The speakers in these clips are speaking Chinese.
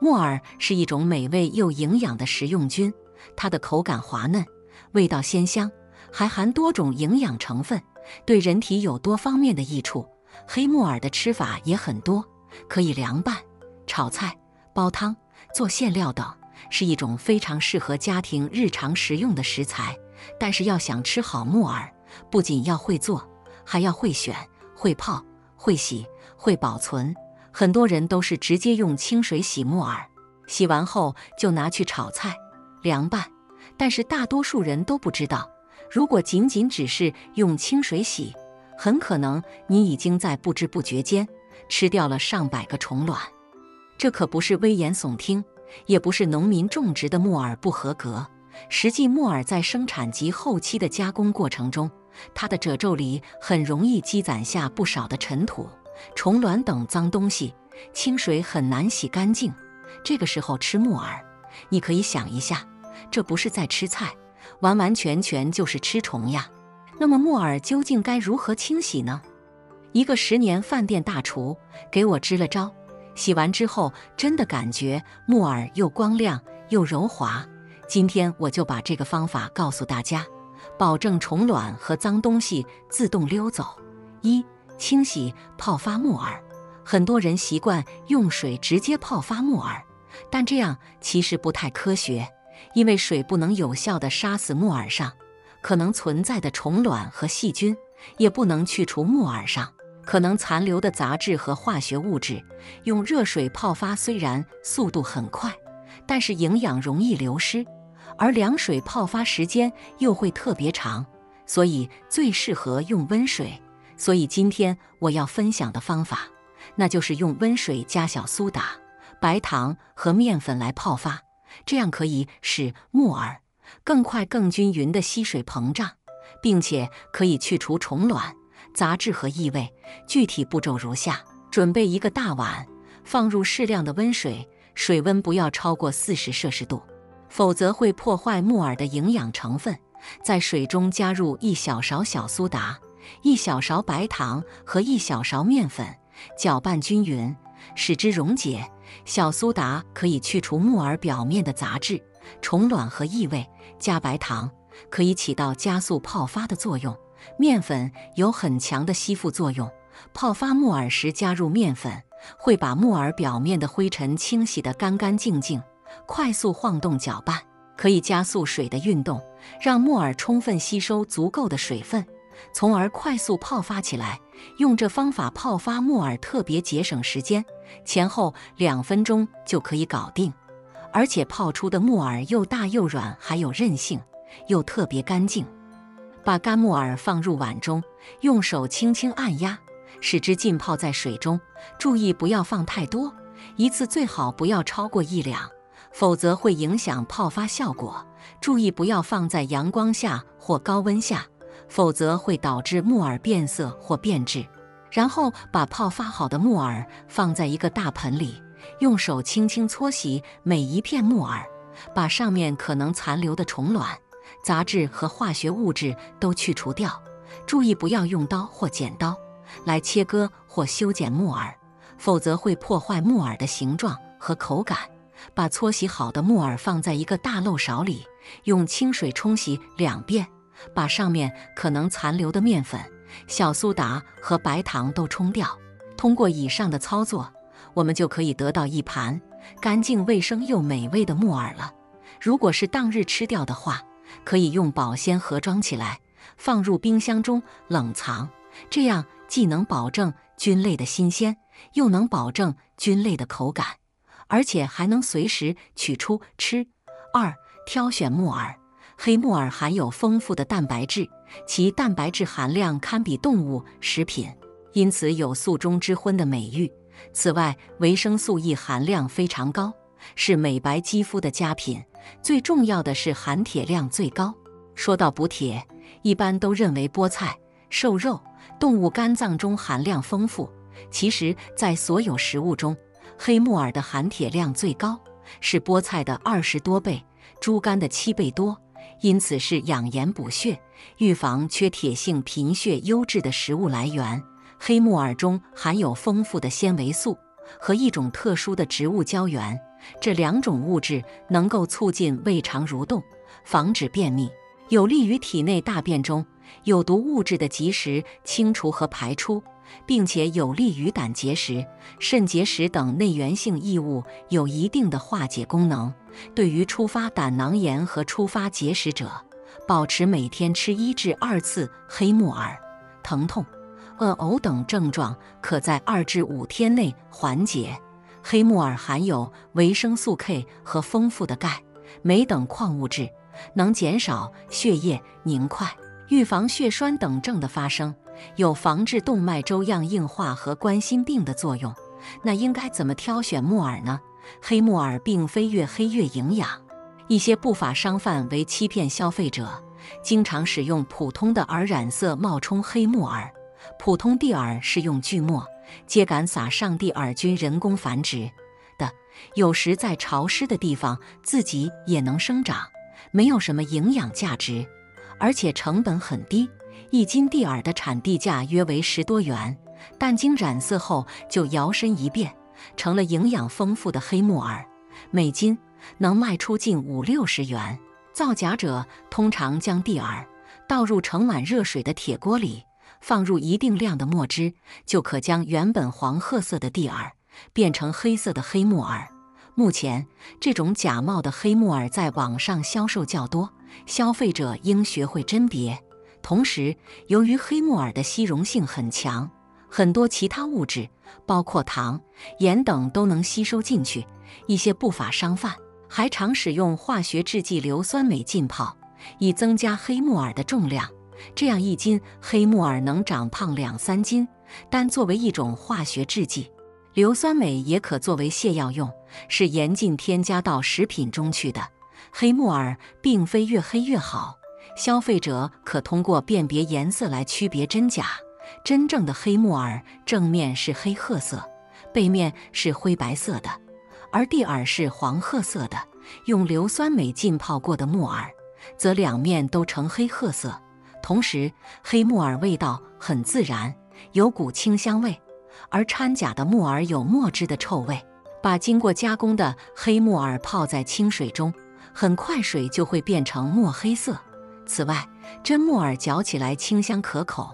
木耳是一种美味又营养的食用菌，它的口感滑嫩，味道鲜香，还含多种营养成分，对人体有多方面的益处。黑木耳的吃法也很多，可以凉拌、炒菜、煲汤、做馅料等，是一种非常适合家庭日常食用的食材。但是要想吃好木耳，不仅要会做，还要会选、会泡、会洗、会保存。很多人都是直接用清水洗木耳，洗完后就拿去炒菜、凉拌。但是大多数人都不知道，如果仅仅只是用清水洗，很可能你已经在不知不觉间吃掉了上百个虫卵。这可不是危言耸听，也不是农民种植的木耳不合格。实际木耳在生产及后期的加工过程中，它的褶皱里很容易积攒下不少的尘土。虫卵等脏东西，清水很难洗干净。这个时候吃木耳，你可以想一下，这不是在吃菜，完完全全就是吃虫呀。那么木耳究竟该如何清洗呢？一个十年饭店大厨给我支了招，洗完之后真的感觉木耳又光亮又柔滑。今天我就把这个方法告诉大家，保证虫卵和脏东西自动溜走。一清洗泡发木耳，很多人习惯用水直接泡发木耳，但这样其实不太科学，因为水不能有效地杀死木耳上可能存在的虫卵和细菌，也不能去除木耳上可能残留的杂质和化学物质。用热水泡发虽然速度很快，但是营养容易流失，而凉水泡发时间又会特别长，所以最适合用温水。所以今天我要分享的方法，那就是用温水加小苏打、白糖和面粉来泡发，这样可以使木耳更快、更均匀地吸水膨胀，并且可以去除虫卵、杂质和异味。具体步骤如下：准备一个大碗，放入适量的温水，水温不要超过四十摄氏度，否则会破坏木耳的营养成分。在水中加入一小勺小苏打。一小勺白糖和一小勺面粉，搅拌均匀，使之溶解。小苏打可以去除木耳表面的杂质、虫卵和异味，加白糖可以起到加速泡发的作用。面粉有很强的吸附作用，泡发木耳时加入面粉，会把木耳表面的灰尘清洗得干干净净。快速晃动搅拌，可以加速水的运动，让木耳充分吸收足够的水分。从而快速泡发起来。用这方法泡发木耳特别节省时间，前后两分钟就可以搞定。而且泡出的木耳又大又软，还有韧性，又特别干净。把干木耳放入碗中，用手轻轻按压，使之浸泡在水中。注意不要放太多，一次最好不要超过一两，否则会影响泡发效果。注意不要放在阳光下或高温下。否则会导致木耳变色或变质。然后把泡发好的木耳放在一个大盆里，用手轻轻搓洗每一片木耳，把上面可能残留的虫卵、杂质和化学物质都去除掉。注意不要用刀或剪刀来切割或修剪木耳，否则会破坏木耳的形状和口感。把搓洗好的木耳放在一个大漏勺里，用清水冲洗两遍。把上面可能残留的面粉、小苏打和白糖都冲掉。通过以上的操作，我们就可以得到一盘干净、卫生又美味的木耳了。如果是当日吃掉的话，可以用保鲜盒装起来，放入冰箱中冷藏。这样既能保证菌类的新鲜，又能保证菌类的口感，而且还能随时取出吃。二、挑选木耳。黑木耳含有丰富的蛋白质，其蛋白质含量堪比动物食品，因此有“素中之荤”的美誉。此外，维生素 E 含量非常高，是美白肌肤的佳品。最重要的是含铁量最高。说到补铁，一般都认为菠菜、瘦肉、动物肝脏中含量丰富。其实，在所有食物中，黑木耳的含铁量最高，是菠菜的二十多倍，猪肝的七倍多。因此是养颜补血、预防缺铁性贫血优质的食物来源。黑木耳中含有丰富的纤维素和一种特殊的植物胶原，这两种物质能够促进胃肠蠕动，防止便秘，有利于体内大便中有毒物质的及时清除和排出，并且有利于胆结石、肾结石等内源性异物有一定的化解功能。对于初发胆囊炎和初发结石者，保持每天吃一至二次黑木耳，疼痛、恶呕等症状可在二至五天内缓解。黑木耳含有维生素 K 和丰富的钙、镁等矿物质，能减少血液凝块，预防血栓等症的发生，有防治动脉粥样硬化和冠心病的作用。那应该怎么挑选木耳呢？黑木耳并非越黑越营养，一些不法商贩为欺骗消费者，经常使用普通的耳染色冒充黑木耳。普通地耳是用锯末。秸秆撒上地耳菌人工繁殖的，有时在潮湿的地方自己也能生长，没有什么营养价值，而且成本很低。一斤地耳的产地价约为十多元，但经染色后就摇身一变成了营养丰富的黑木耳，每斤能卖出近五六十元。造假者通常将地耳倒入盛满热水的铁锅里。放入一定量的墨汁，就可将原本黄褐色的地耳变成黑色的黑木耳。目前，这种假冒的黑木耳在网上销售较多，消费者应学会甄别。同时，由于黑木耳的吸溶性很强，很多其他物质，包括糖、盐等都能吸收进去。一些不法商贩还常使用化学制剂硫酸镁浸泡，以增加黑木耳的重量。这样一斤黑木耳能长胖两三斤，但作为一种化学制剂，硫酸镁也可作为泻药用，是严禁添加到食品中去的。黑木耳并非越黑越好，消费者可通过辨别颜色来区别真假。真正的黑木耳正面是黑褐色，背面是灰白色的，而地耳是黄褐色的。用硫酸镁浸泡过的木耳，则两面都呈黑褐色。同时，黑木耳味道很自然，有股清香味，而掺假的木耳有墨汁的臭味。把经过加工的黑木耳泡在清水中，很快水就会变成墨黑色。此外，真木耳嚼起来清香可口，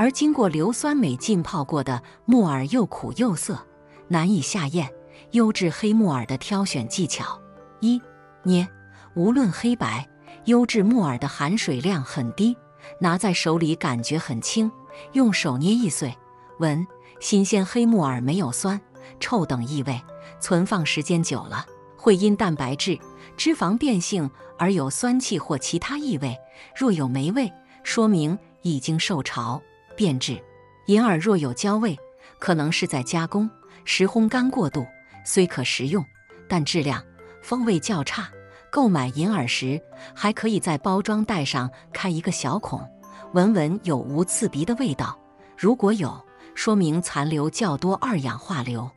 而经过硫酸镁浸泡过的木耳又苦又涩，难以下咽。优质黑木耳的挑选技巧：一、捏，无论黑白，优质木耳的含水量很低。拿在手里感觉很轻，用手捏一碎，闻新鲜黑木耳没有酸、臭等异味，存放时间久了会因蛋白质、脂肪变性而有酸气或其他异味。若有霉味，说明已经受潮变质。银耳若有焦味，可能是在加工时烘干过度，虽可食用，但质量、风味较差。购买银耳时，还可以在包装袋上开一个小孔，闻闻有无刺鼻的味道。如果有，说明残留较多二氧化硫。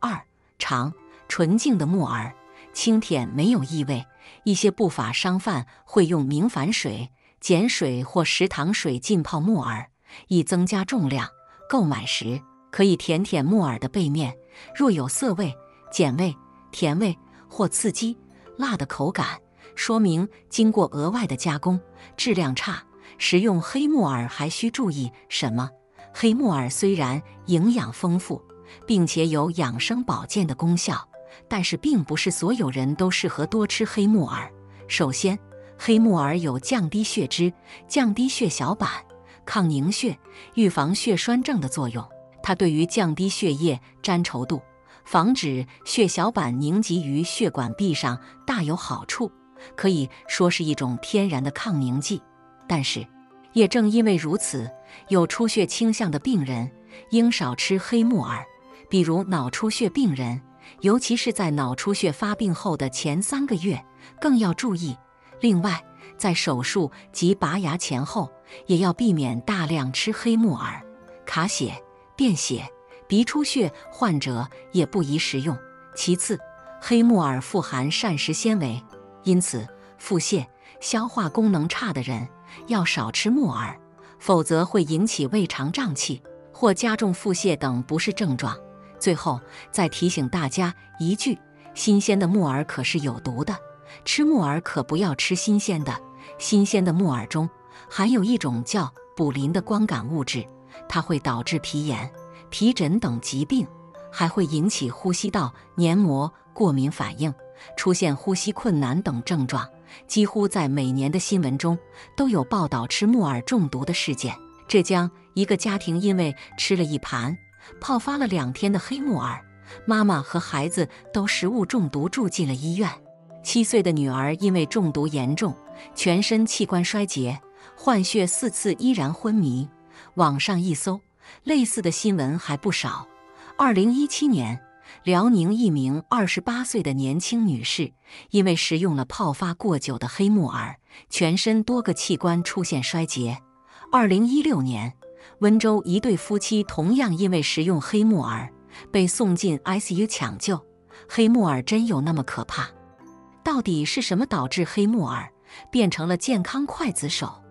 二尝纯净的木耳，清甜没有异味。一些不法商贩会用明矾水、碱水或食糖水浸泡木耳，以增加重量。购买时可以舔舔木耳的背面，若有涩味、碱味、甜味或刺激。辣的口感说明经过额外的加工，质量差。食用黑木耳还需注意什么？黑木耳虽然营养丰富，并且有养生保健的功效，但是并不是所有人都适合多吃黑木耳。首先，黑木耳有降低血脂、降低血小板、抗凝血、预防血栓症的作用。它对于降低血液粘稠度。防止血小板凝集于血管壁上大有好处，可以说是一种天然的抗凝剂。但是，也正因为如此，有出血倾向的病人应少吃黑木耳，比如脑出血病人，尤其是在脑出血发病后的前三个月更要注意。另外，在手术及拔牙前后，也要避免大量吃黑木耳，卡血、便血。鼻出血患者也不宜食用。其次，黑木耳富含膳食纤维，因此腹泻、消化功能差的人要少吃木耳，否则会引起胃肠胀气或加重腹泻等不适症状。最后再提醒大家一句：新鲜的木耳可是有毒的，吃木耳可不要吃新鲜的。新鲜的木耳中含有一种叫卟啉的光感物质，它会导致皮炎、皮疹等疾病，还会引起呼吸道黏膜过敏反应，出现呼吸困难等症状。几乎在每年的新闻中都有报道吃木耳中毒的事件。浙江一个家庭因为吃了一盘泡发了两天的黑木耳，妈妈和孩子都食物中毒住进了医院。七岁的女儿因为中毒严重，全身器官衰竭，换血四次依然昏迷。网上一搜，类似的新闻还不少。二零一七年。辽宁一名二十八岁的年轻女士，因为食用了泡发过久的黑木耳，全身多个器官出现衰竭。二零一六年，温州一对夫妻同样因为食用黑木耳，被送进 ICU 抢救。黑木耳真有那么可怕？到底是什么导致黑木耳变成了健康刽子手？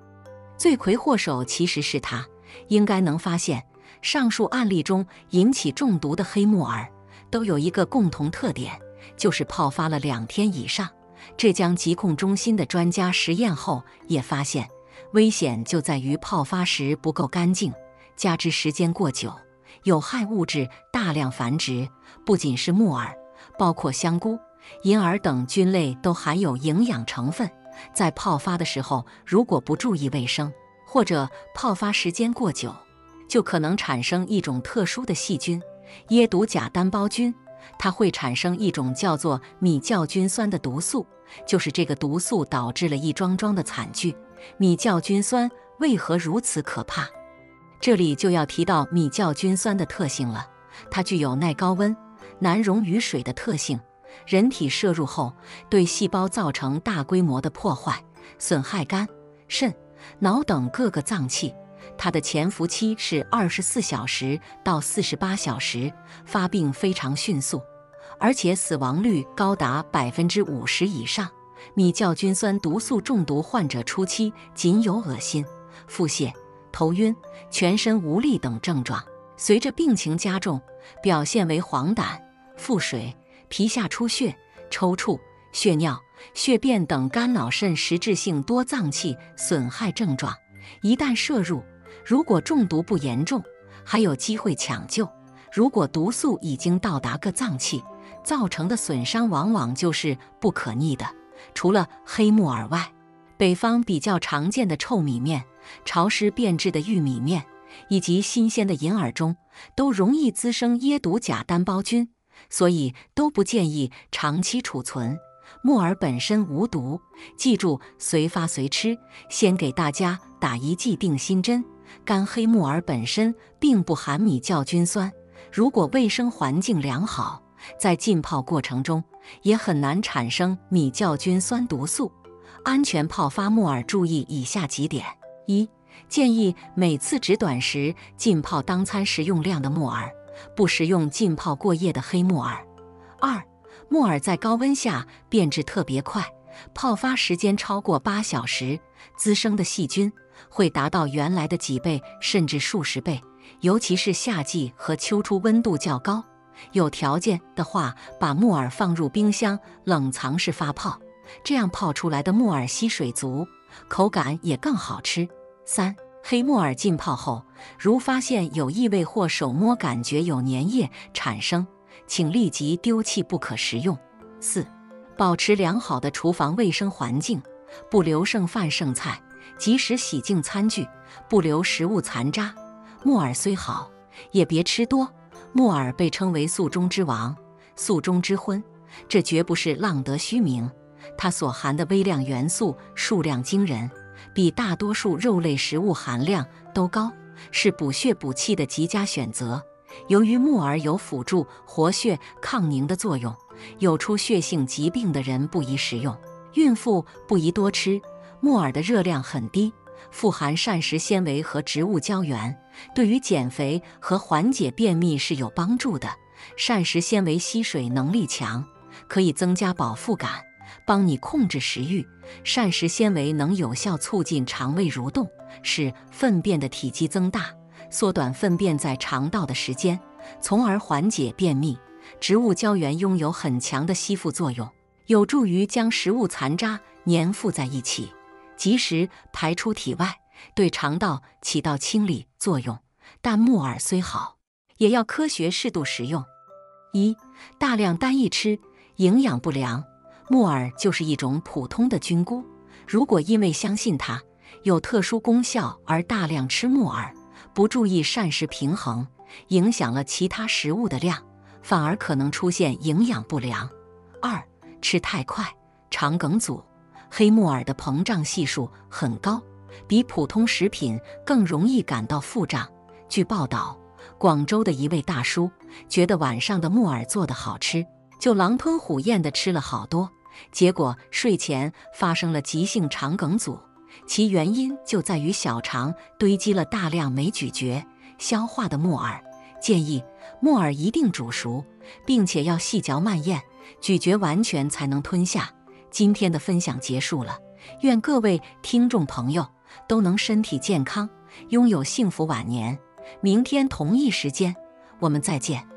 罪魁祸首其实是他，应该能发现上述案例中引起中毒的黑木耳。都有一个共同特点，就是泡发了两天以上。浙江疾控中心的专家实验后也发现，危险就在于泡发时不够干净，加之时间过久，有害物质大量繁殖。不仅是木耳，包括香菇、银耳等菌类都含有营养成分。在泡发的时候，如果不注意卫生，或者泡发时间过久，就可能产生一种特殊的细菌。椰毒假单胞菌，它会产生一种叫做米酵菌酸的毒素，就是这个毒素导致了一桩桩的惨剧。米酵菌酸为何如此可怕？这里就要提到米酵菌酸的特性了，它具有耐高温、难溶于水的特性，人体摄入后对细胞造成大规模的破坏，损害肝、肾、脑等各个脏器。它的潜伏期是二十四小时到四十八小时，发病非常迅速，而且死亡率高达百分之五十以上。米酵菌酸毒素中毒患者初期仅有恶心、腹泻、头晕、全身无力等症状，随着病情加重，表现为黄疸、腹水、皮下出血、抽搐、血尿、血便等肝脑肾实质性多脏器损害症状。一旦摄入，如果中毒不严重，还有机会抢救；如果毒素已经到达各脏器，造成的损伤往往就是不可逆的。除了黑木耳外，北方比较常见的臭米面、潮湿变质的玉米面以及新鲜的银耳中，都容易滋生椰毒假单胞菌，所以都不建议长期储存。木耳本身无毒，记住随发随吃。先给大家打一剂定心针。干黑木耳本身并不含米酵菌酸，如果卫生环境良好，在浸泡过程中也很难产生米酵菌酸毒素。安全泡发木耳注意以下几点：一、建议每次只短时浸泡当餐食用量的木耳，不食用浸泡过夜的黑木耳；二、木耳在高温下变质特别快，泡发时间超过八小时，滋生的细菌。会达到原来的几倍甚至数十倍，尤其是夏季和秋初温度较高，有条件的话，把木耳放入冰箱冷藏室发泡，这样泡出来的木耳吸水足，口感也更好吃。三、黑木耳浸泡后，如发现有异味或手摸感觉有粘液产生，请立即丢弃，不可食用。四、保持良好的厨房卫生环境，不留剩饭剩菜。及时洗净餐具，不留食物残渣。木耳虽好，也别吃多。木耳被称为素中之王、素中之荤，这绝不是浪得虚名。它所含的微量元素数量惊人，比大多数肉类食物含量都高，是补血补气的极佳选择。由于木耳有辅助活血抗凝的作用，有出血性疾病的人不宜食用，孕妇不宜多吃。木耳的热量很低，富含膳食纤维和植物胶原，对于减肥和缓解便秘是有帮助的。膳食纤维吸水能力强，可以增加饱腹感，帮你控制食欲。膳食纤维能有效促进肠胃蠕动，使粪便的体积增大，缩短粪便在肠道的时间，从而缓解便秘。植物胶原拥有很强的吸附作用，有助于将食物残渣粘附在一起，及时排出体外，对肠道起到清理作用。但木耳虽好，也要科学适度食用。一大量单一吃，营养不良。木耳就是一种普通的菌菇，如果因为相信它有特殊功效而大量吃木耳，不注意膳食平衡，影响了其他食物的量，反而可能出现营养不良。二吃太快，肠梗阻。黑木耳的膨胀系数很高，比普通食品更容易感到腹胀。据报道，广州的一位大叔觉得晚上的木耳做的好吃，就狼吞虎咽地吃了好多。结果睡前发生了急性肠梗阻，其原因就在于小肠堆积了大量没咀嚼消化的木耳。建议木耳一定煮熟，并且要细嚼慢咽，咀嚼完全才能吞下。今天的分享结束了，愿各位听众朋友都能身体健康，拥有幸福晚年。明天同一时间，我们再见。